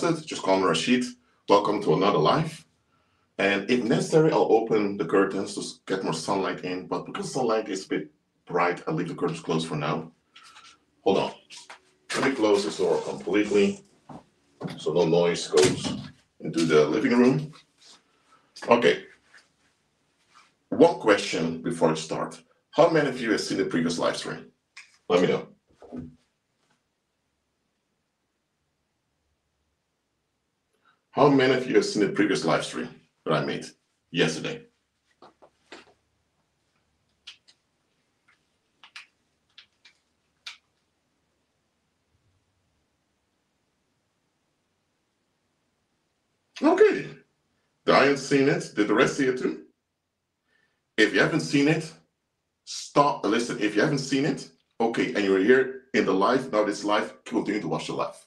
Just call me Rashid. Welcome to another live. And if necessary, I'll open the curtains to get more sunlight in, but because sunlight is a bit bright, I'll leave the curtains closed for now. Hold on. Let me close this door completely so no noise goes into the living room. Okay. One question before I start. How many of you have seen the previous live stream? Let me know. How many of you have seen the previous live stream that I made yesterday? Okay. Diane's seen it. Did the rest see it too? If you haven't seen it, stop. Listen, if you haven't seen it, okay, and you're here in the live, now this live, continue to watch the live.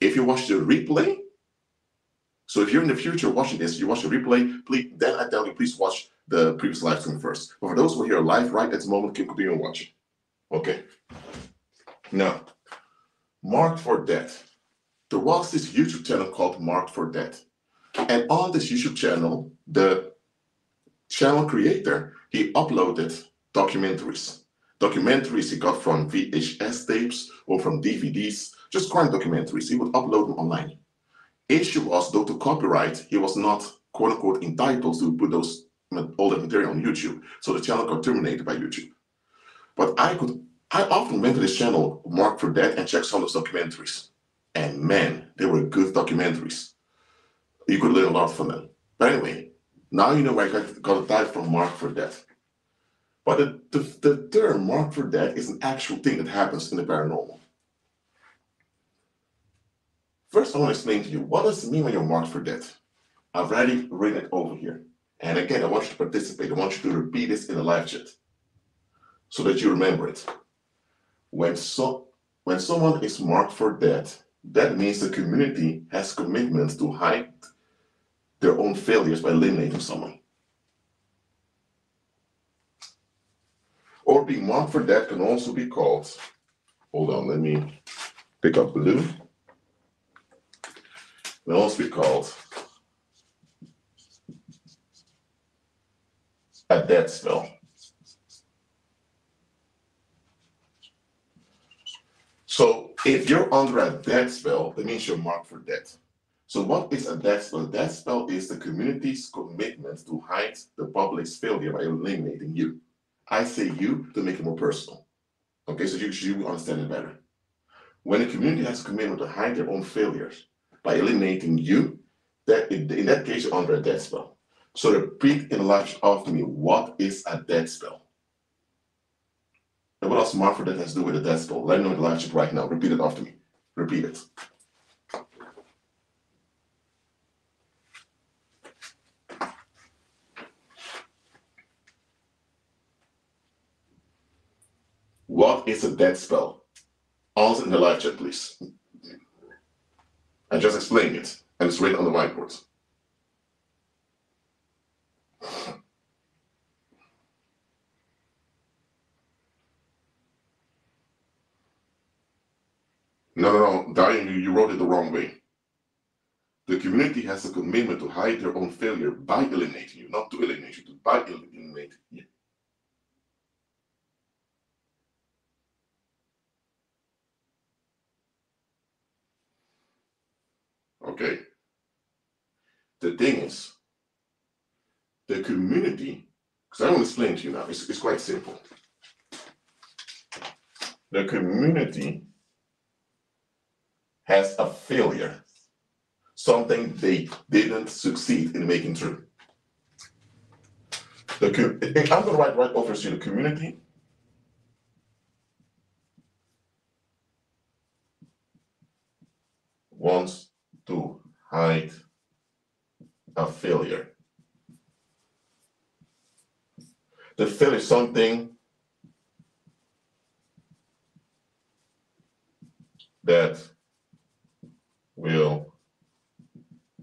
If you watch the replay, so if you're in the future watching this, you watch the replay, please then I tell you please watch the previous live stream first. But for those who are here live right at the moment, can continue watching. Okay. Now, marked for death. There was this YouTube channel called Marked for Death. And on this YouTube channel, the channel creator, he uploaded documentaries. Documentaries he got from VHS tapes or from DVDs, just crime documentaries. He would upload them online. Issue was, though to copyright, he was not quote unquote entitled to put those all that material on YouTube. So the channel got terminated by YouTube. But I could I often went to this channel, Marked for Death, and checked some of those documentaries. And man, they were good documentaries you could learn a lot from them. But anyway, now you know where I got, got a title from Mark for Death. But the, the, the term Mark for death is an actual thing that happens in the paranormal. First, I want to explain to you what does it mean when you're marked for death? I've already written it over here. And again, I want you to participate. I want you to repeat this in the live chat so that you remember it. When so when someone is marked for death, that means the community has commitments to hide their own failures by eliminating someone. Or being marked for death can also be called, hold on, let me pick up blue. Can also be called a death spell. So if you're under a death spell, that means you're marked for death. So what is a death spell? A death spell is the community's commitment to hide the public's failure by eliminating you. I say you to make it more personal. Okay, so you, you understand it better. When a community has a commitment to hide their own failures by eliminating you, that in that case you're under a death spell. So repeat in life after me, what is a death spell? And what else for that has to do with a death spell? Let me know in the live chat right now. Repeat it after me. Repeat it. What is a death spell? Answer in the live chat, please. I just explained it, and it's written on the whiteboard. No, no, no, Diane, you, you wrote it the wrong way. The community has a commitment to hide their own failure by eliminating you, not to eliminate you, to by eliminating you. Okay. The thing is, the community, because I want to explain to you now, it's, it's quite simple. The community has a failure, something they didn't succeed in making true. The, I'm going to write right over to the community. Wants to hide a failure. The failure is something that will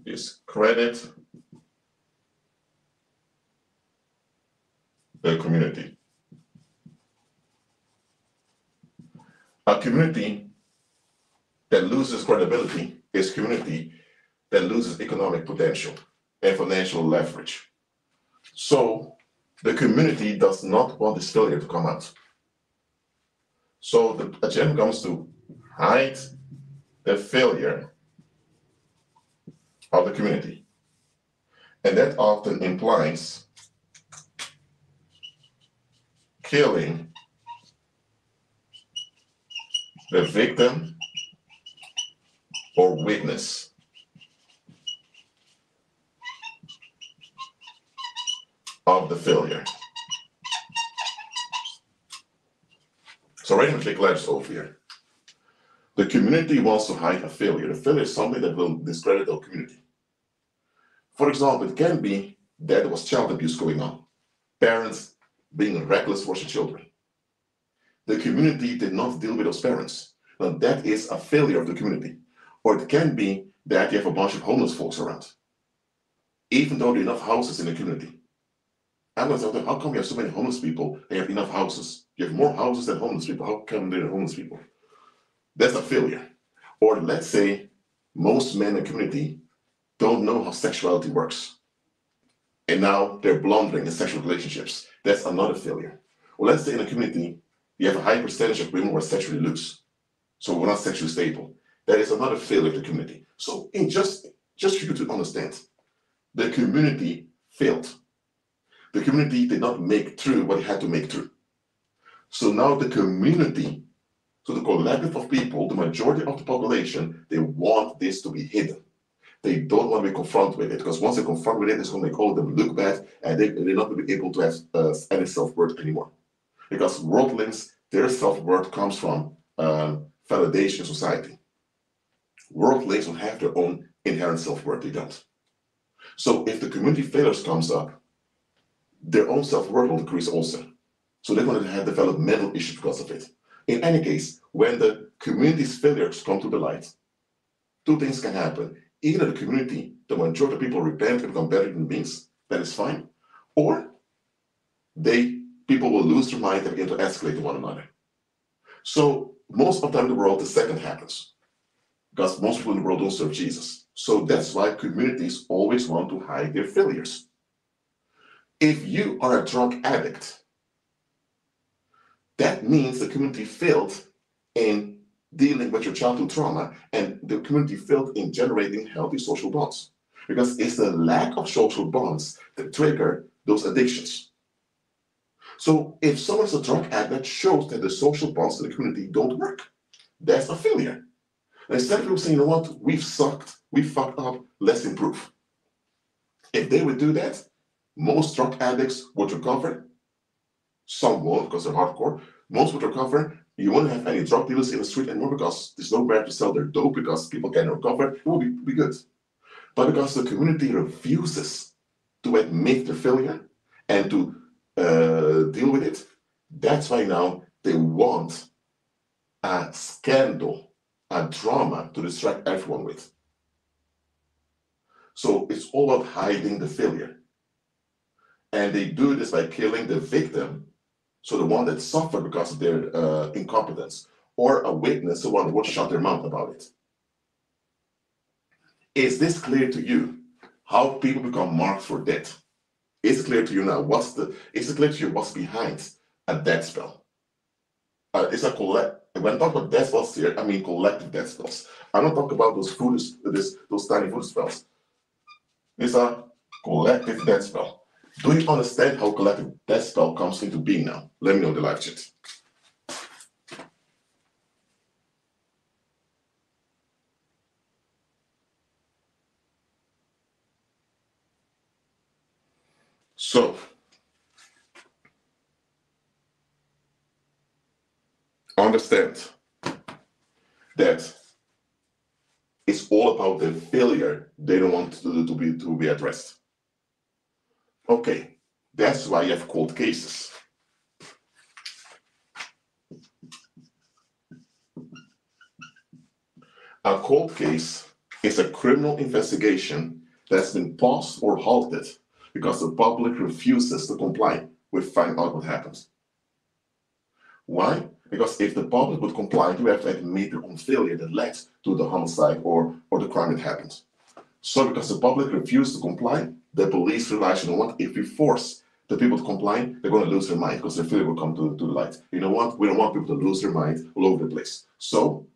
discredit the community. A community that loses credibility community that loses economic potential and financial leverage. So the community does not want this failure to come out. So the agenda comes to hide the failure of the community. And that often implies killing the victim or witness. Of the failure. So write in big letters over here. The community wants to hide a failure. A failure is something that will discredit our community. For example, it can be that there was child abuse going on, parents being reckless towards their children. The community did not deal with those parents. Now that is a failure of the community. Or it can be that you have a bunch of homeless folks around. Even though there are enough houses in the community. I'm going to tell them, how come you have so many homeless people? They have enough houses. You have more houses than homeless people. How come there are homeless people? That's a failure. Or let's say most men in the community don't know how sexuality works. And now they're blundering in sexual relationships. That's another failure. Or let's say in a community, you have a high percentage of women who are sexually loose. So we're not sexually stable. That is another failure of the community. So in just, just for you to understand, the community failed. The community did not make through what it had to make through. So now the community, so the collective of people, the majority of the population, they want this to be hidden. They don't want to be confronted with it because once they confront with it, it's going to make all of them look bad and they, they're not going to be able to have uh, any self worth anymore. Because worldlings, their self worth comes from um, validation society. Worldlings don't have their own inherent self worth, they don't. So if the community failures comes up, their own self worth will decrease also. So they're going to have developmental issues because of it. In any case, when the community's failures come to the light, two things can happen either the community, the majority of people repent and become better human beings, that is fine, or they people will lose their mind and begin to escalate to one another. So most of the time in the world, the second happens. Because most people in the world don't serve Jesus. So that's why communities always want to hide their failures. If you are a drug addict, that means the community failed in dealing with your childhood trauma and the community failed in generating healthy social bonds. Because it's the lack of social bonds that trigger those addictions. So if someone's a drug addict, shows that the social bonds in the community don't work. That's a failure. And instead of saying, you know what, we've sucked, we fucked up, let's improve. If they would do that, most drug addicts would recover. Some won't because they're hardcore. Most would recover you won't have any drug dealers in the street anymore because there's nowhere to sell their dope because people can recover. It will be, be good. But because the community refuses to admit their failure and to uh, deal with it, that's why now they want a scandal, a drama to distract everyone with. So it's all about hiding the failure. And they do this by killing the victim so the one that suffered because of their uh, incompetence, or a witness, the one would shut their mouth about it. Is this clear to you? How people become marked for death? Is it clear to you now? What's the? Is it clear to you what's behind a death spell? Uh, it's a collect. When I talk about death spells here, I mean collective death spells. I'm not talking about those food, this, those tiny food spells. It's a collective death spell. Do you understand how collective death spell comes into being now? Let me know the live chat. So, that it's all about the failure they don't want to, to be to be addressed. Okay, that's why you have cold cases. A cold case is a criminal investigation that's been paused or halted because the public refuses to comply with find out what happens. Why? Because if the public would comply, you have to admit their own failure that led to the homicide or, or the crime that happened. So because the public refused to comply, the police realized, you know what, if we force the people to comply, they're going to lose their mind because their failure will come to, to the light. You know what? We don't want people to lose their mind all over the place. So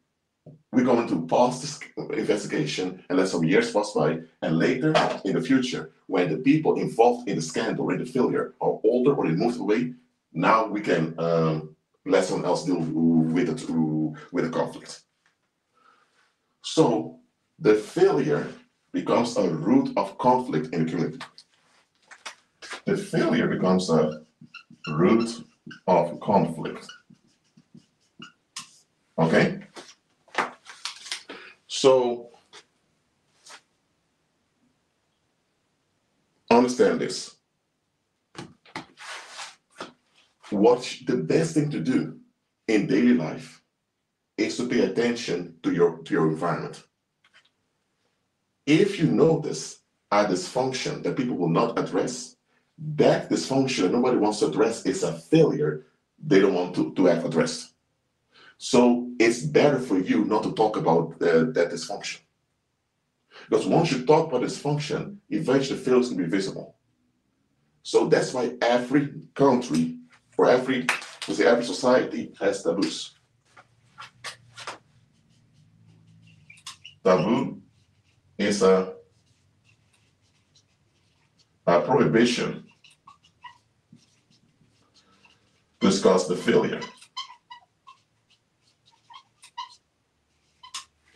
we're going to pause this investigation and let some years pass by. And later in the future, when the people involved in the scandal or in the failure are older or they moved away, now we can um, let someone else deal with it with the conflict. So the failure becomes a root of conflict in the community. The failure becomes a root of conflict. Okay? So understand this. What the best thing to do in daily life is to pay attention to your to your environment. If you notice a dysfunction that people will not address, that dysfunction that nobody wants to address is a failure they don't want to, to have addressed. So it's better for you not to talk about uh, that dysfunction. Because once you talk about dysfunction, eventually failures can be visible. So that's why every country or every, say every society has taboos. Taboo is a, a prohibition to discuss the failure.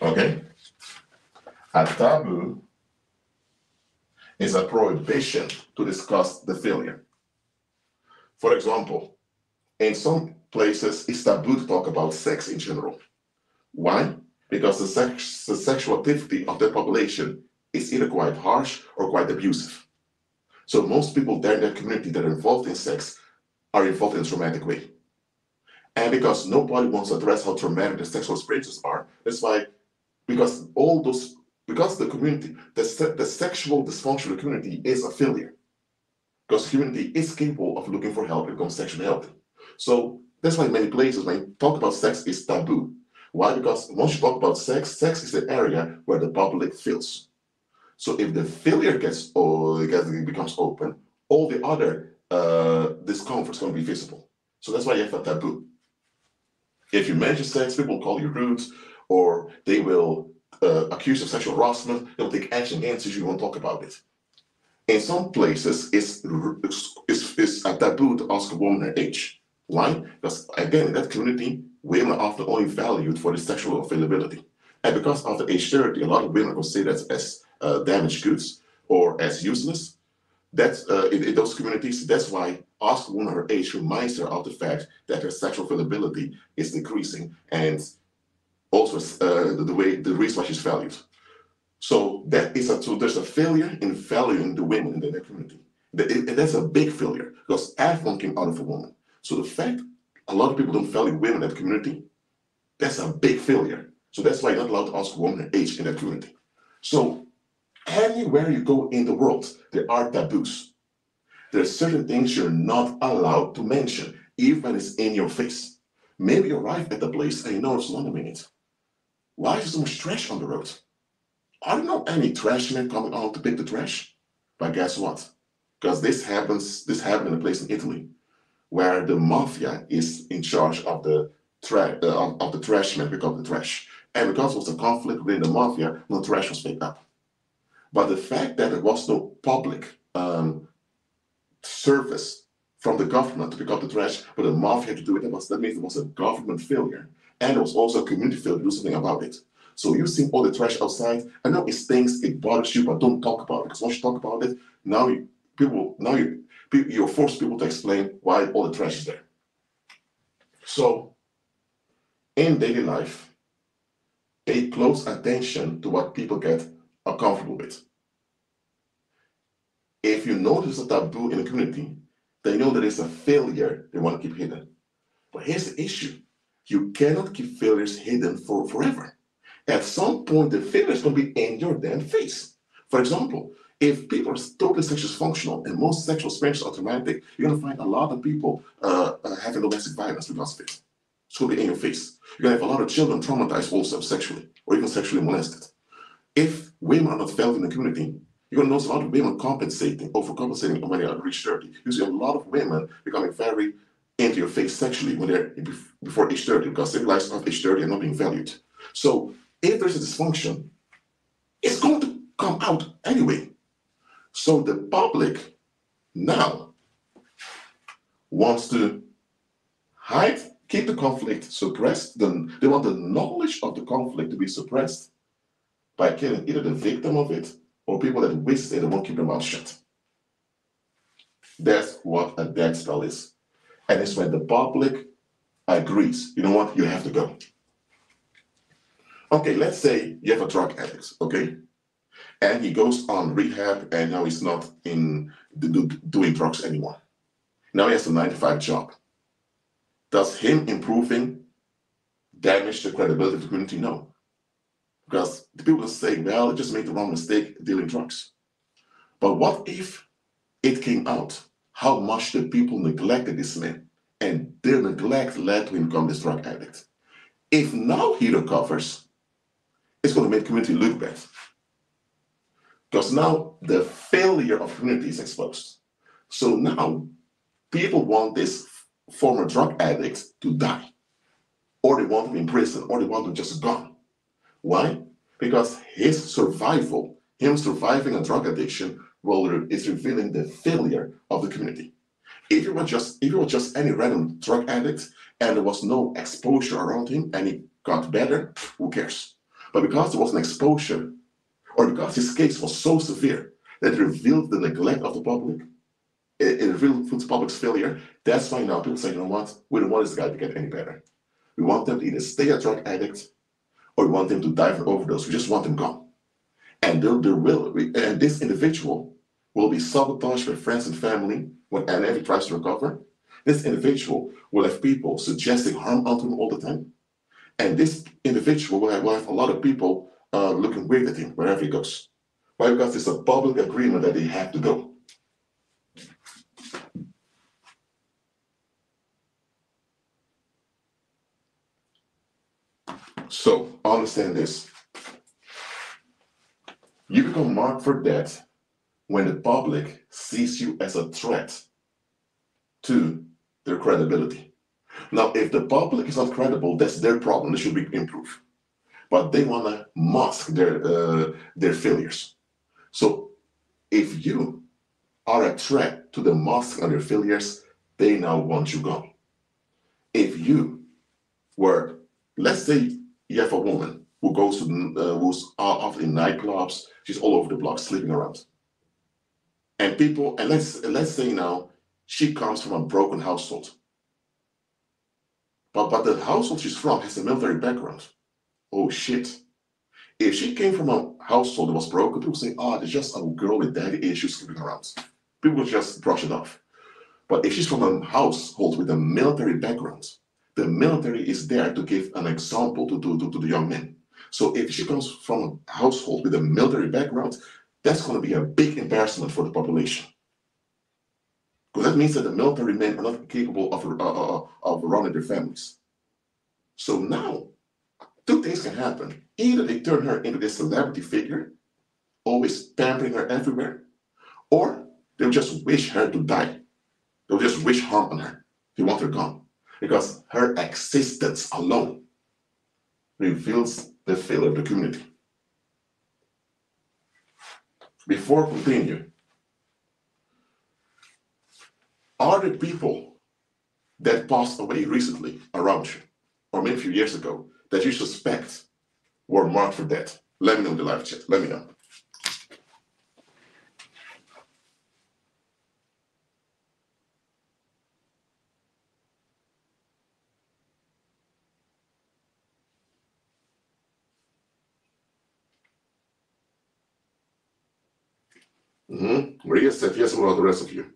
Okay? A taboo is a prohibition to discuss the failure. For example, in some places, it's taboo to talk about sex in general. Why? because the, sex, the sexual activity of the population is either quite harsh or quite abusive. So most people there in that community that are involved in sex are involved in a traumatic way. And because nobody wants to address how traumatic the sexual experiences are, that's why, because all those, because the community, the, the sexual dysfunctional community is a failure. Because humanity is capable of looking for help and becomes sexually healthy. So that's why many places when you talk about sex is taboo. Why? Because once you talk about sex, sex is the area where the public feels. So if the failure gets or gets, becomes open, all the other uh, discomforts going to be visible. So that's why you have a taboo. If you mention sex, people will call you rude, or they will uh, accuse of sexual harassment. They'll take action against you. You won't talk about it. In some places, it's, it's, it's a taboo to ask a woman her age. Why? Because again, in that community, women are often only valued for the sexual availability. And because after age 30, a lot of women consider that as uh, damaged goods or as useless. That's uh, in, in, those communities, that's why asking a woman her age reminds her of the fact that her sexual availability is decreasing and also uh, the, the, way the reason why she's valued. So that is a there's a failure in valuing the women in the community. That, that's a big failure because everyone came out of a woman. So the fact a lot of people don't value women in that community. That's a big failure. So that's why you're not allowed to ask a woman age in that community. So anywhere you go in the world, there are taboos. There are certain things you're not allowed to mention, even when it's in your face. Maybe you arrive at the place and you notice, wait a minute, why is there so much trash on the road? There not know any trash men coming out to pick the trash? But guess what? Because this happens, this happened in a place in Italy where the mafia is in charge of the tra- uh, of the trash man pick up the trash. And because there was a conflict within the mafia, no trash was picked up. But the fact that there was no public um, service from the government to pick up the trash, but the mafia had to do it, that, was, that means it was a government failure. And it was also a community failure to do something about it. So you see all the trash outside, I know it stinks, it bothers you, but don't talk about it. Because once you talk about it, now you, people, now you, you force people to explain why all the trash is there. So, in daily life, pay close attention to what people get uncomfortable with. If you notice a taboo in the community, they know that it's a failure they want to keep hidden. But here's the issue you cannot keep failures hidden for forever. At some point, the failure is going to be in your damn face. For example, if people are totally sexually functional and most sexual experiences are traumatic, you're going to find a lot of people uh, uh, having domestic violence because of it. It's going to be in your face. You're going to have a lot of children traumatized also sexually or even sexually molested. If women are not valued in the community, you're going to notice a lot of women compensating, overcompensating when they reach 30. You see a lot of women becoming very into your face sexually when they're before age 30 because they realize of age 30 are not being valued. So if there's a dysfunction, it's going to come out anyway. So the public now wants to hide, keep the conflict suppressed. Then they want the knowledge of the conflict to be suppressed by killing either the victim of it or people that wish it and won't keep their mouth shut. That's what a death spell is. And it's when the public agrees, you know what, you have to go. Okay, let's say you have a drug addict, okay? And he goes on rehab and now he's not in doing drugs anymore. Now he has a 95 job. Does him improving damage the credibility of the community? No. Because the people will say, well, it just made the wrong mistake dealing drugs. But what if it came out how much the people neglected this man and their neglect led to him become this drug addict? If now he recovers, it's going to make community look bad. Because now the failure of community is exposed. So now people want this former drug addict to die, or they want him in prison, or they want him just gone. Why? Because his survival, him surviving a drug addiction, well, is revealing the failure of the community. If it was just if it was just any random drug addict and there was no exposure around him and he got better, who cares? But because there was an exposure, or because his case was so severe that it revealed the neglect of the public, it, it revealed the public's failure, that's why now people say, you know what, we don't want this guy to get any better. We want them to either stay a drug addict or we want them to die from overdose. We just want them gone. And there, there will, and this individual will be sabotaged by friends and family when and he tries to recover. This individual will have people suggesting harm unto him all the time. And this individual will have, will have a lot of people uh, looking weird at him wherever he goes. Why? Because it's a public agreement that they have to go. So understand this. You become marked for death when the public sees you as a threat to their credibility. Now, if the public is not credible, that's their problem. They should be improved. But they want to mask their uh, their failures. So, if you are a threat to the mask of their failures, they now want you gone. If you were, let's say, you have a woman who goes to uh, who's often in nightclubs. She's all over the block, sleeping around. And people, and let's let's say now she comes from a broken household. But but the household she's from has a military background. Oh shit. If she came from a household that was broken, people say, oh, there's just a girl with daddy issues sleeping around. People just brush it off. But if she's from a household with a military background, the military is there to give an example to, to, to, to the young men. So if she comes from a household with a military background, that's going to be a big embarrassment for the population. Because that means that the military men are not capable of, uh, uh, uh, of running their families. So now, two things can happen. Either they turn her into this celebrity figure, always pampering her everywhere, or they'll just wish her to die. They'll just wish harm on her. They want her gone because her existence alone reveals the failure of the community. Before continue, are the people that passed away recently around you, or maybe a few years ago, that you suspect were marked for death? Let me know in the live chat. Let me know. Mm-hmm. Maria said yes, what about the rest of you?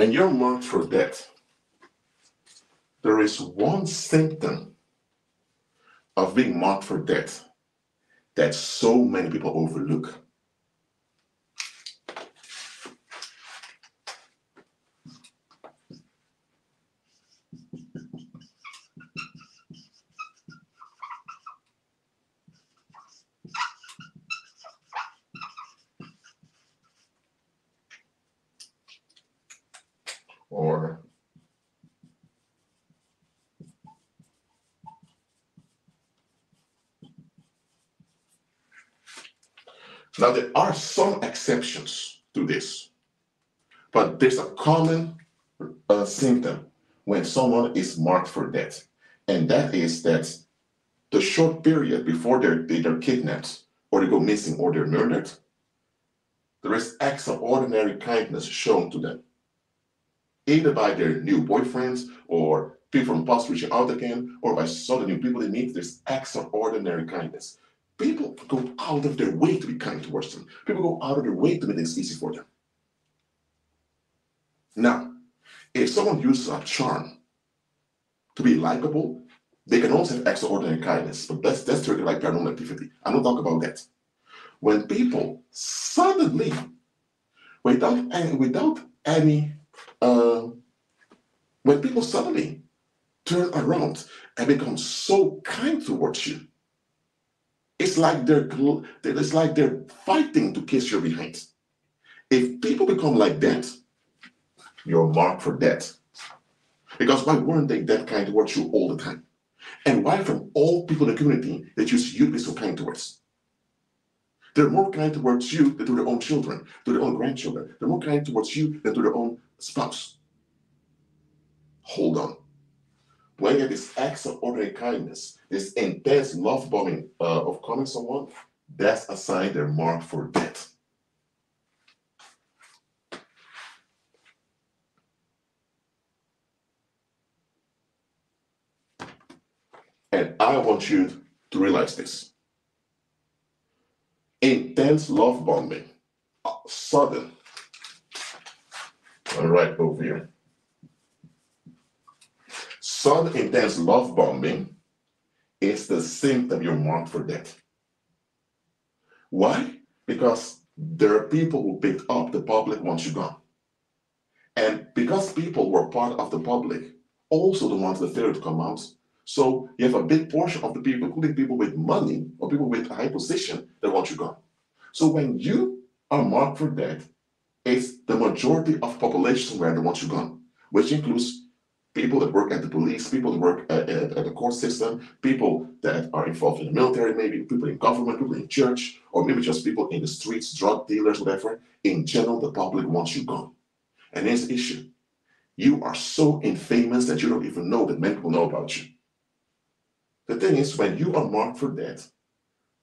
When you're marked for death, there is one symptom of being marked for death that so many people overlook. Or Now, there are some exceptions to this, but there's a common uh, symptom when someone is marked for death, and that is that the short period before they're, they're kidnapped or they go missing or they're murdered, there is extraordinary kindness shown to them, either by their new boyfriends or people from past reaching out again, or by some of the new people they meet. There's extraordinary kindness. People go out of their way to be kind towards them. People go out of their way to make things easy for them. Now, if someone uses a charm to be likable, they can also have extraordinary kindness, but that's that's triggered like paranormal activity. I don't talk about that. When people suddenly, without any, without any, uh, when people suddenly turn around and become so kind towards you, it's like they're it's like they're fighting to kiss your behind. If people become like that, you're marked for death. Because why weren't they that kind towards you all the time? And why from all people in the community that you see you be so kind towards? They're more kind towards you than to their own children, to their own grandchildren. They're more kind towards you than to their own spouse. Hold on when you have this acts of ordinary kindness, this intense love bombing uh, of calling someone, that's a sign they're marked for death. And I want you to realize this. Intense love bombing, uh, sudden, right, over here Sudden intense love bombing is the symptom you're marked for death. Why? Because there are people who picked up the public once you're gone. And because people were part of the public, also the ones that failed to come out. So you have a big portion of the people, including people with money or people with a high position, that want you gone. So when you are marked for death, it's the majority of population where they want you gone, which includes people that work at the police, people that work at, at, at, the court system, people that are involved in the military, maybe people in government, people in church, or maybe just people in the streets, drug dealers, whatever. In general, the public wants you gone. And the issue. You are so infamous that you don't even know that many people know about you. The thing is, when you are marked for death,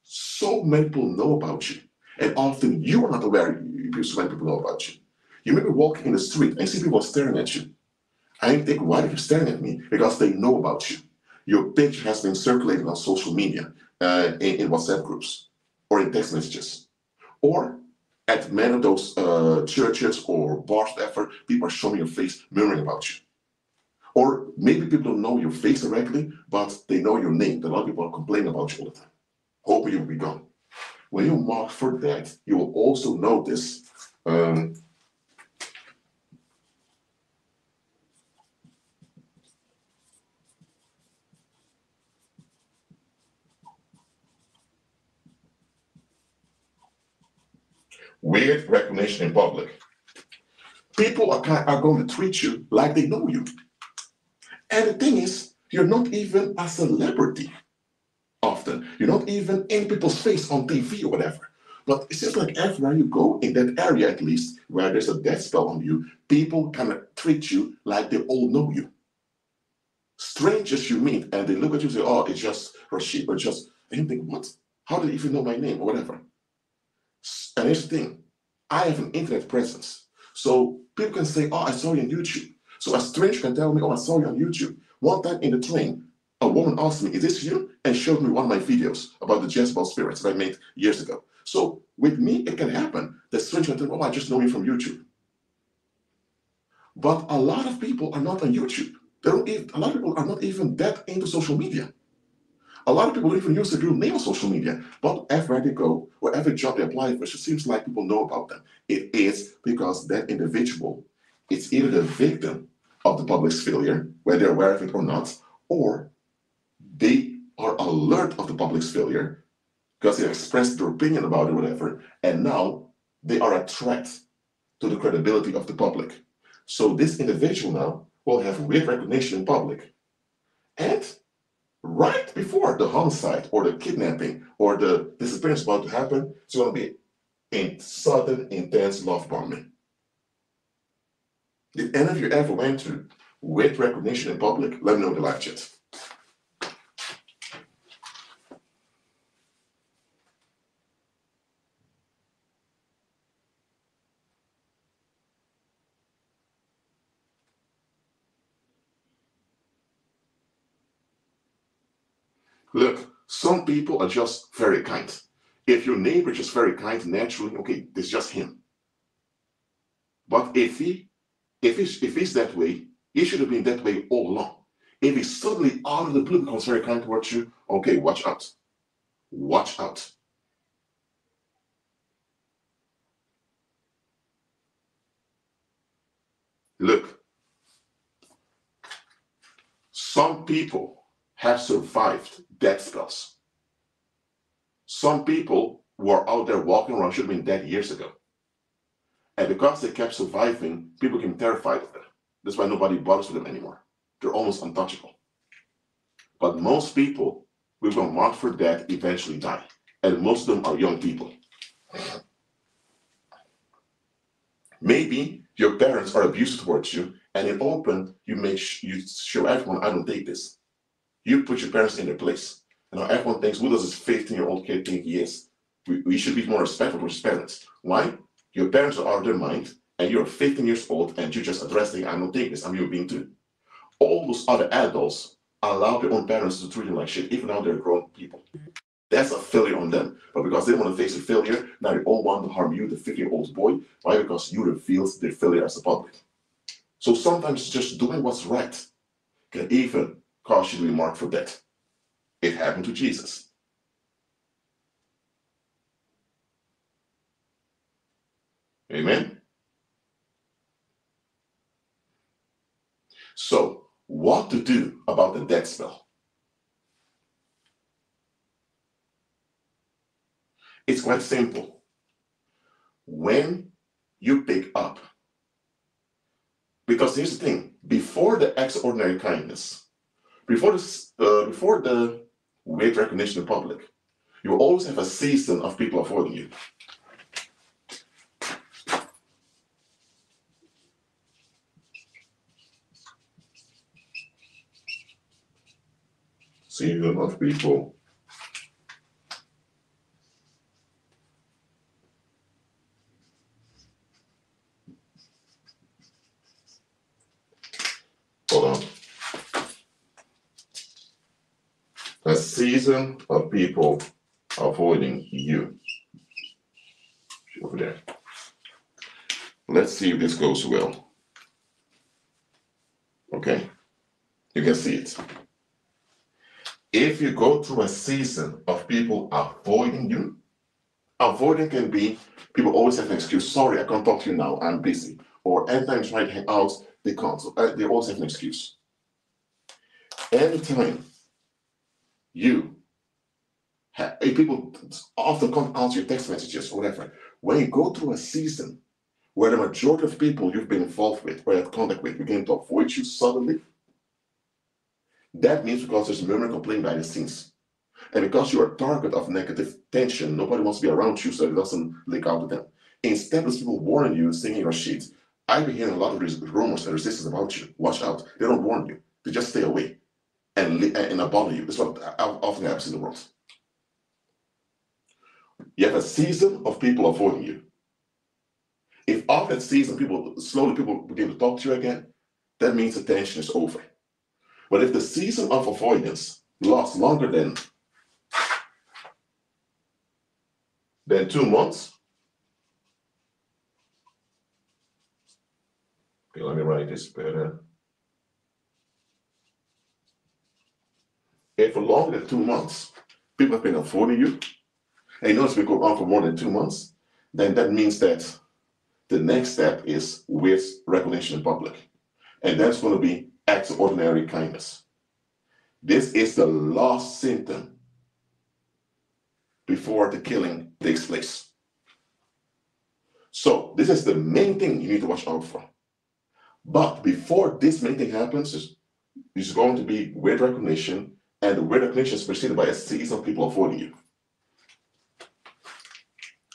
so many people know about you. And often you are not aware so many people know about you. You may be walking in the street and see people staring at you I think, why are you staring at me? Because they know about you. Your picture has been circulated on social media, uh, in, in, WhatsApp groups, or in text messages, or at many of those uh, churches or bars, whatever, people are showing your face, murmuring about you. Or maybe people don't know your face directly, but they know your name. A lot of people are complaining about you all the time, hoping you will be gone. When you mark for that, you will also notice um, weird recognition in public. People are, are going to treat you like they know you. And the thing is, you're not even a celebrity often. You're not even in people's face on TV or whatever. But it's just like everywhere you go, in that area at least, where there's a death spell on you, people kind of treat you like they all know you. Strangers you meet and they look at you and say, oh, it's just Rashid, or just, and you think, what? How did they even know my name or whatever? And here's the thing I have an internet presence. So people can say, Oh, I saw you on YouTube. So a stranger can tell me, Oh, I saw you on YouTube. One time in the train, a woman asked me, Is this you? And showed me one of my videos about the Jezebel spirits that I made years ago. So with me, it can happen that stranger think, Oh, I just know you from YouTube. But a lot of people are not on YouTube. They don't even, a lot of people are not even that into social media. A lot of people don't even use the real name of social media, but everywhere they go, wherever job they apply for, it seems like people know about them. It is because that individual is either the victim of the public's failure, whether they're aware of it or not, or they are alert of the public's failure because they expressed their opinion about it, whatever, and now they are a threat to the credibility of the public. So this individual now will have weird recognition in public. And right before the homicide or the kidnapping or the disappearance about to happen, it's going to be in sudden, intense love bombing. Did any of you ever went through weird recognition in public? Let me know in the live chat. Look, some people are just very kind. If your neighbor is just very kind naturally, okay, it's just him. But if he, if it's, if he's that way, it should have been that way all along. If he suddenly out of the blue becomes very kind towards you, okay, watch out. Watch out. Look, some people have survived death spells. Some people were out there walking around should have been dead years ago. And because they kept surviving, people became terrified of them. That's why nobody bothers with them anymore. They're almost untouchable. But most people who were marked for death eventually die. And most of them are young people. Maybe your parents are abusive towards you, and in open, you make you show everyone, I don't take this. You put your parents in their place. And now everyone thinks, who does this 15 year old kid think he is? We, we should be more respectful to his parents. Why? Your parents are out of their mind, and you're 15 years old, and you're just addressing, I'm not taking this, I'm human being too. All those other adults allow their own parents to treat them like shit, even though they're grown people. That's a failure on them. But because they want to face a failure, now they all want to harm you, the 15 year old boy. Why? Because you revealed their failure as a public. So sometimes just doing what's right can even cause you to be marked for death. It happened to Jesus. Amen. So, what to do about the death spell? It's quite simple. When you pick up, because here's the thing before the extraordinary kindness, before this, uh, before the weight recognition in public, you always have a season of people avoiding you. Season of people Hold on. A season of people avoiding you. Over there. Let's see if this goes well. Okay, you can see it. If you go through a season of people avoiding you, avoiding can be people always have an excuse. Sorry, I can't talk to you now. I'm busy. Or anytime you try to hang out, they can't. So, uh, they always have an excuse. Anytime you have people often can't answer your text messages or whatever. When you go through a season where the majority of people you've been involved with or had contact with begin to avoid you suddenly, that means because there's murmur complaining behind the scenes. And because you're a target of negative tension, nobody wants to be around you so it doesn't leak out to them. Instead, of people warning you, singing your sheet. I've been hearing a lot of rumors and resistance about you. Watch out. They don't warn you. They just stay away and, and abandon you. That's what often happens in the world. You have a season of people avoiding you. If after that season, people slowly people begin to talk to you again, that means the tension is over. But if the season of avoidance lasts longer than than two months, okay, let me write this better. If for longer than two months, people have been avoiding you, and you notice we go on for more than two months, then that means that the next step is with recognition in public. And that's going to be extraordinary kindness. This is the last symptom before the killing takes place. So, this is the main thing you need to watch out for. But before this main thing happens, is going to be with recognition, and the with recognition is preceded by a series of people avoiding you.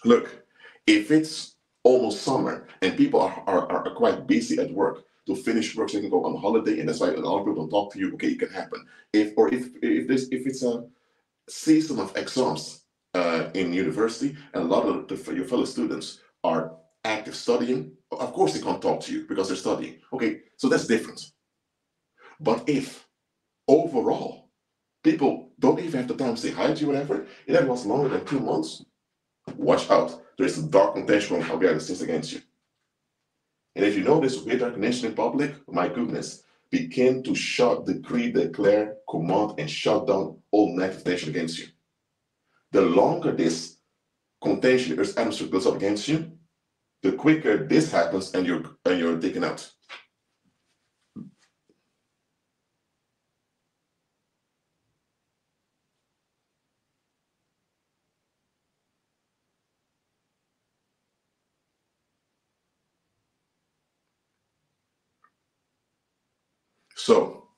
Look, if it's almost summer and people are, are, are quite busy at work to finish work so they can go on holiday and that's why a lot of people don't talk to you, okay, it can happen. If or if if this if it's a season of exams uh, in university and a lot of the, your fellow students are active studying, of course they can't talk to you because they're studying. Okay, so that's different. But if overall people don't even have the time to say hi to you, whatever, it ever lasts longer than two months, watch out. There is a dark intention behind the scenes against you. And if you notice with recognition in public, my goodness, begin to shut, decree, declare, command, and shut down all negative against you. The longer this contention, Earth's atmosphere builds up against you, the quicker this happens and you're and you're taken out. So,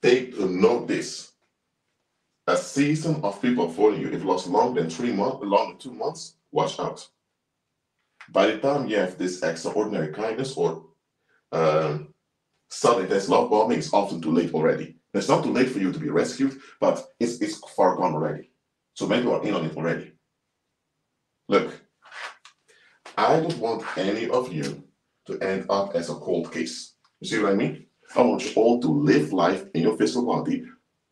take note this. A season of people following you, if it lasts longer than three months, longer than two months, watch out. By the time you have this extraordinary kindness or um, sudden intense love bombing, it's often too late already. It's not too late for you to be rescued, but it's, it's far gone already. So many people are in on it already. Look, I don't want any of you to end up as a cold case. You see what I mean? I want you all to live life in your physical body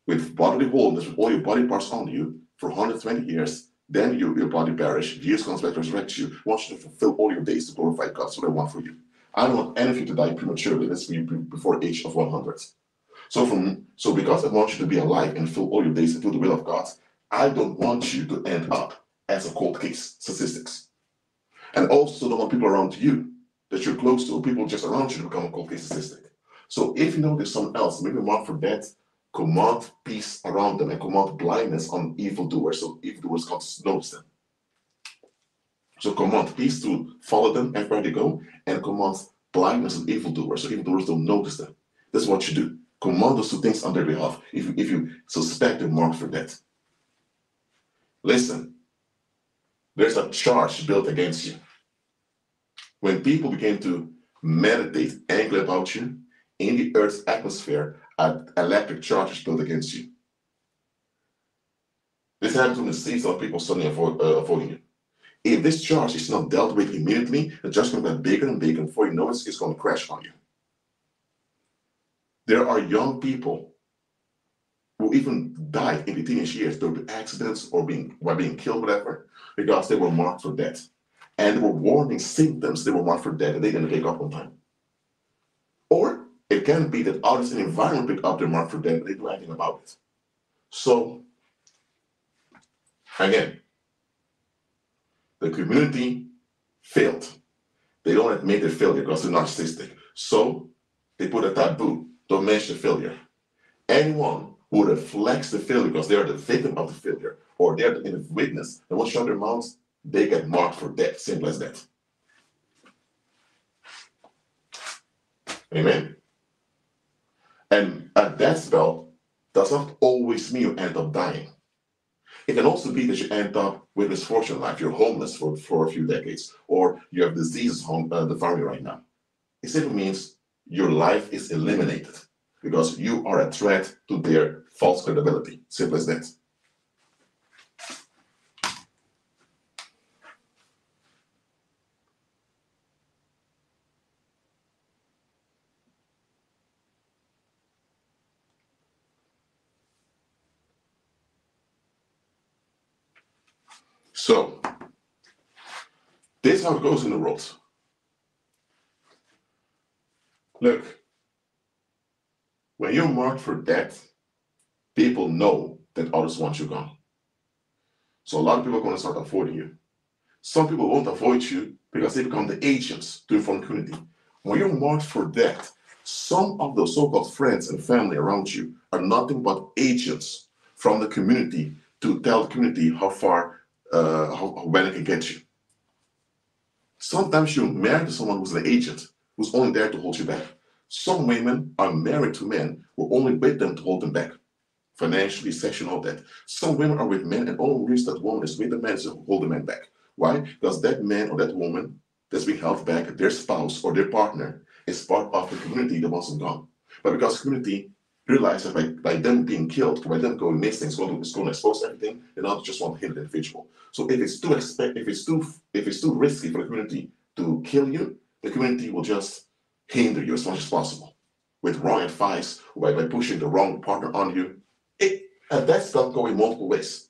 with bodily wholeness, with all your body parts on you for 120 years. Then your, your body perish. Jesus comes back to resurrect you. I want you to fulfill all your days to glorify God. That's what I want for you. I don't want any of you to die prematurely. That's for you before age of 100. So from so because I want you to be alive and fill all your days and do the will of God, I don't want you to end up as a cold case statistics. And also want people around you that you're close to, people just around you become a statistic. So if you know there's someone else, maybe mark for that, command peace around them and command blindness on evildoers. So evildoers can't notice them. So command peace to follow them everywhere they go, and command blindness on evildoers, so evildoers don't notice them. That's what you do. Command those two things on their behalf if you, if you suspect them, mark for that. Listen, there's a charge built against you. When people begin to meditate angry about you, in the earth's atmosphere, an electric charge is built against you. This happens when the seeds of people suddenly avoid, uh, avoiding you. If this charge is not dealt with immediately, the charge going to get bigger and bigger. Before you know it, it's going to crash on you. There are young people who even died in the teenage years through accidents or being by being killed, whatever, because they were marked for death. And there were warning symptoms, they were marked for death, and they didn't take up on time. Or it can be that others in the environment pick up their mark for death, and they do anything about it. So, again, the community failed. They don't admit their failure because they're narcissistic. So they put a taboo, don't mention failure. Anyone who reflects the failure because they are the victim of the failure or they're the witness and will shut their mouths, they get marked for death. Simple as that. Amen. And a death spell does not always mean you end up dying. It can also be that you end up with misfortune life. You're homeless for, for a few decades, or you have diseases home, uh, devouring you right now. It simply means your life is eliminated because you are a threat to their false credibility. Simple as that. So, this is how it goes in the world. Look, when you're marked for death, people know that others want you gone. So a lot of people are going to start avoiding you. Some people won't avoid you because they become the agents to inform community. When you're marked for death, some of the so-called friends and family around you are nothing but agents from the community to tell the community how far, uh, how, when it can get you. Sometimes you're married to someone who's an agent, who's only there to hold you back. Some women are married to men who only wait them to hold them back, financially, sexually, all that. Some women are with men and only reason that woman is with the man is to hold the man back. Why? Because that man or that woman that's being held back, their spouse or their partner, is part of the community that them gone. But because community realize that by, by them being killed, by them going missing, it's going to, it's going to expose everything, they not just want to hit individual. So if it's too expect, if it's too if it's too risky for the community to kill you, the community will just hinder you as much as possible with wrong advice by, by pushing the wrong partner on you. It and that's not going multiple ways.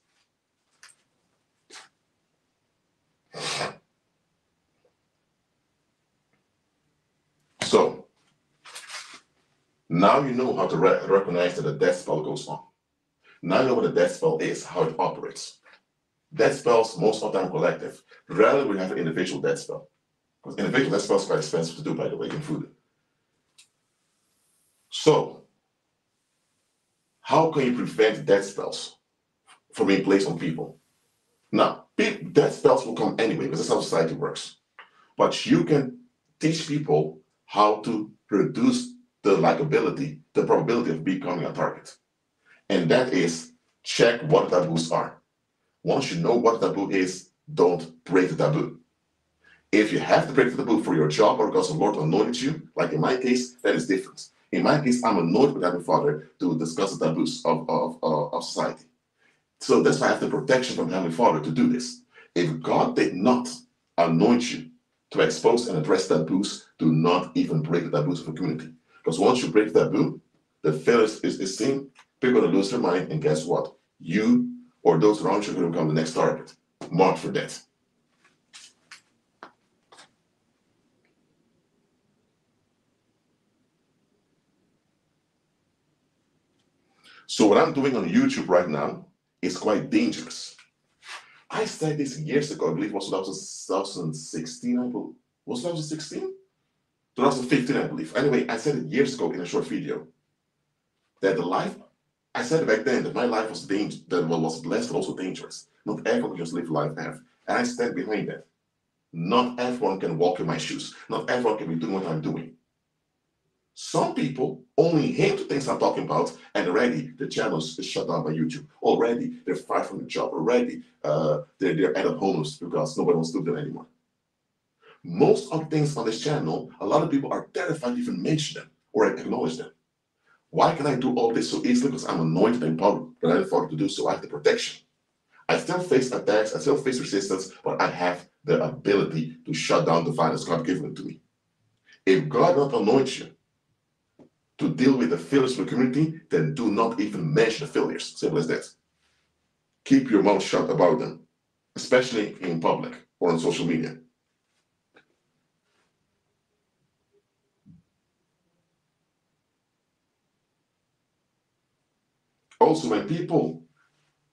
So now you know how to re recognize that a death spell goes on. Now you know what a death spell is, how it operates. Death spells, most of the time collective. Rarely we have an individual death spell. Because individual death spells are quite expensive to do, by the way, in food. So, how can you prevent death spells from being placed on people? Now, death spells will come anyway, because that's how society works. But you can teach people how to reduce the likability, the probability of becoming a target. And that is check what taboos are. Once you know what taboo is, don't break the taboo. If you have to break the taboo for your job or because the Lord anointed you, like in my case, that is different. In my case, I'm anointed with Heavenly Father to discuss the taboos of, of, of, of society. So that's why I have the protection from Heavenly Father to do this. If God did not anoint you to expose and address taboos, do not even break the taboos of the community. Because once you break the taboo, the failure is, is seen, people are going to lose their mind, and guess what? You or those around you are going to become the next target, marked for death. So what I'm doing on YouTube right now is quite dangerous. I said this years ago, I believe it was 2016, I believe. Was 2016? 2015, I believe. Anyway, I said it years ago in a short video that the life, I said back then that my life was dangerous, that was blessed but also dangerous. Not everyone can just live life have. And I stand behind that. Not everyone can walk in my shoes. Not everyone can be doing what I'm doing. Some people only hint to things I'm talking about, and already the channel is shut down by YouTube. Already they're fired from the job. Already uh, they're, they're at homeless because nobody wants to do them anymore. Most of the things on this channel, a lot of people are terrified to even mention them or acknowledge them. Why can I do all this so easily? Because I'm anointed and empowered by the Father to do so. I have the protection. I still face attacks, I still face resistance, but I have the ability to shut down the violence God given to me. If God not anoint you to deal with the failures of the community, then do not even mention the failures. Simple as that. Keep your mouth shut about them, especially in public or on social media. Also, when people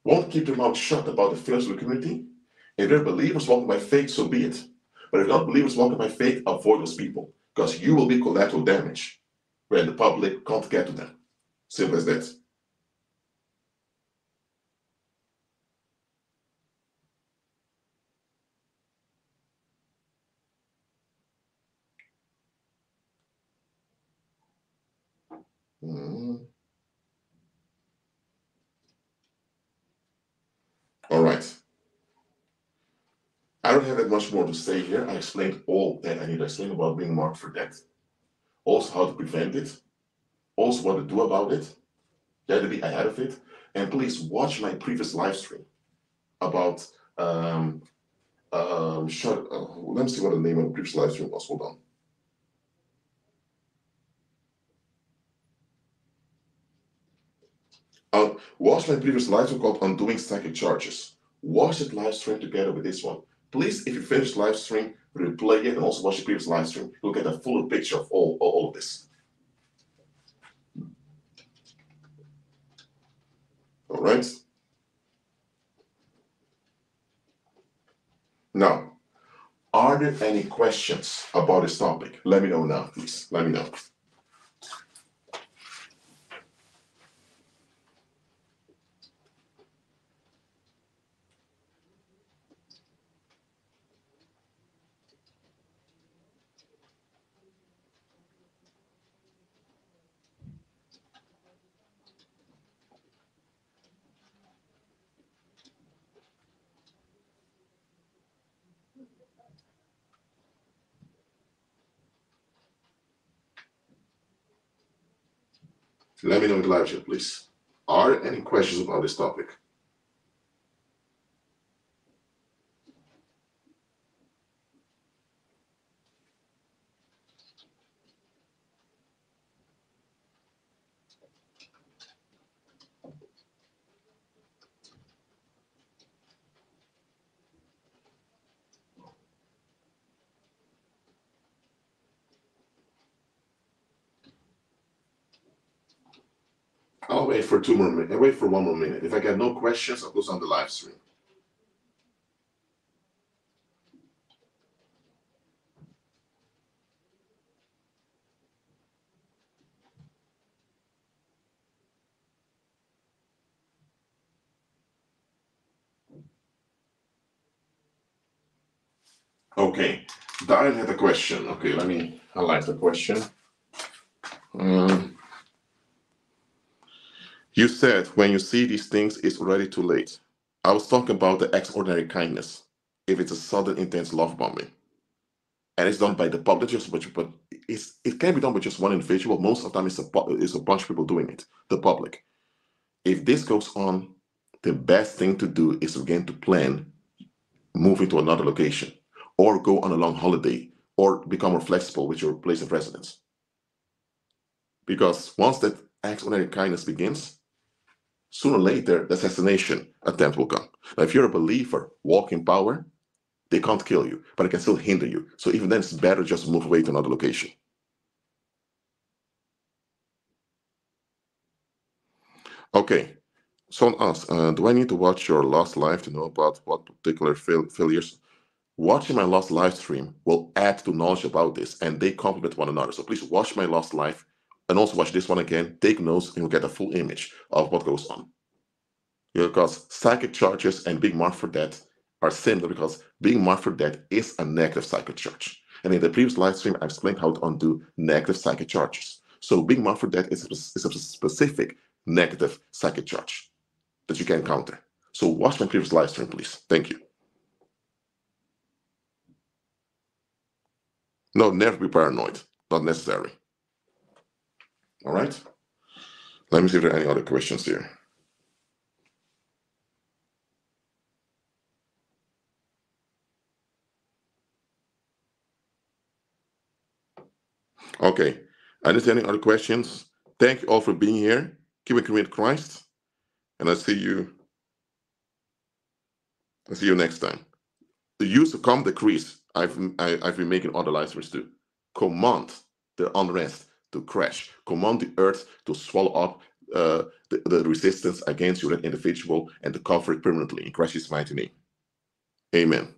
won't keep their mouth shut about the failures of the community, if they're believers walking by faith, so be it. But if not believers walking by faith, avoid those people because you will be collateral damage where the public can't get to them. Simple as that. Mm. All right. I don't have that much more to say here. I explained all that I need to explain about being marked for death. Also how to prevent it. Also what to do about it. Have to be ahead of it. And please watch my previous live stream about um um uh, let me see what the name of the previous live stream was. Hold on. Uh, watch my previous live stream called Undoing Psychic Charges watch the live stream together with this one. Please, if you finish live stream, replay it and also watch the previous live stream. You'll get a fuller picture of all, all, all of this. All right. Now, are there any questions about this topic? Let me know now, please. Let me know. Let me know in the live chat, please. Are there any questions about this topic? I'll wait for two more minutes. Wait for one more minute. If I get no questions, I'll close on the live stream. Okay, Darren had a question. Okay, let me highlight the question. Um, you said when you see these things, it's already too late. I was talking about the extraordinary kindness. If it's a sudden, intense love bombing, and it's done by the public, just but, but it's, it can be done by just one individual. Most of the time, it's a it's a bunch of people doing it. The public. If this goes on, the best thing to do is begin to plan moving to another location, or go on a long holiday, or become more flexible with your place of residence. Because once that extraordinary kindness begins, sooner or later the assassination attempt will come. Now, if you're a believer, walk in power, they can't kill you, but it can still hinder you. So even then, it's better just move away to another location. Okay, someone asked, uh, do I need to watch your last live to know about what particular fail failures? Watching my last live stream will add to knowledge about this, and they complement one another. So please watch my last live and also watch this one again, take notes, and you'll get a full image of what goes on. Because psychic charges and being marked for death are similar because being marked for death is a negative psychic charge. And in the previous live stream, I explained how to undo negative psychic charges. So being marked for death is a, is a specific negative psychic charge that you can counter. So watch my previous live stream, please. Thank you. No, never be paranoid. Not necessary. All right. Let me see if there are any other questions here. Okay. Is there any other questions? Thank you all for being here. Keep it with Christ. And I'll see you. I'll see you next time. The use of come decrease. I've I, have i have been making other live streams too. Command the unrest to crash. Command the earth to swallow up uh, the, the, resistance against you, individual, and to cover it permanently in Christ's mighty name. Amen.